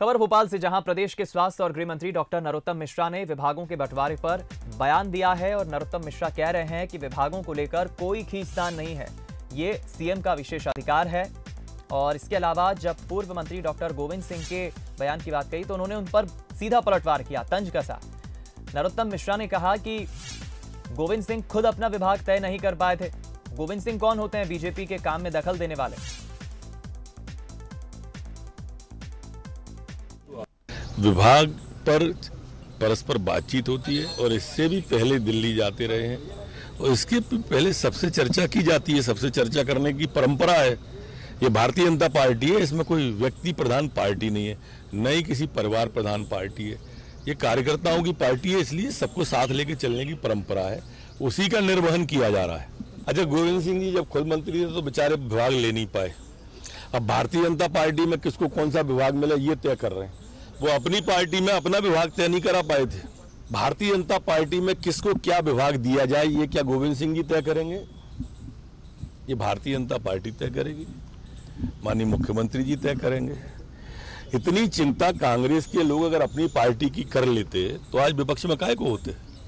खबर भोपाल से, जहाँ प्रदेश के स्वास्थ्य और गृह मंत्री डॉक्टर नरोत्तम मिश्रा ने विभागों के बंटवारे पर बयान दिया है और नरोत्तम मिश्रा कह रहे हैं कि विभागों को लेकर कोई खींचतान नहीं है। ये सीएम का विशेष अधिकार है। और इसके अलावा, जब पूर्व मंत्री डॉक्टर गोविंद सिंह के बयान की बात कही तो उन्होंने उन पर सीधा पलटवार किया, तंज कसा। नरोत्तम मिश्रा ने कहा कि गोविंद सिंह खुद अपना विभाग तय नहीं कर पाए थे। गोविंद सिंह कौन होते हैं? बीजेपी के काम में दखल देने वाले। विभाग पर परस्पर बातचीत होती है और इससे भी पहले दिल्ली जाते रहे हैं। और इसके पहले सबसे चर्चा की जाती है, सबसे चर्चा करने की परंपरा है। ये भारतीय जनता पार्टी है, इसमें कोई व्यक्ति प्रधान पार्टी नहीं है, न ही किसी परिवार प्रधान पार्टी है। ये कार्यकर्ताओं की पार्टी है, इसलिए सबको साथ लेके चलने की परंपरा है। उसी का निर्वहन किया जा रहा है। अच्छा गोविंद सिंह जी, जब खुद मंत्री थे तो बेचारे विभाग ले नहीं पाए। अब भारतीय जनता पार्टी में किसको कौन सा विभाग मिला, ये तय कर रहे हैं। वो अपनी पार्टी में अपना विभाग तय नहीं करा पाए थे। भारतीय जनता पार्टी में किसको क्या विभाग दिया जाए, ये क्या गोविंद सिंह जी तय करेंगे? ये भारतीय जनता पार्टी तय करेगी, माननीय मुख्यमंत्री जी तय करेंगे। इतनी चिंता कांग्रेस के लोग अगर अपनी पार्टी की कर लेते तो आज विपक्ष में काय को होते?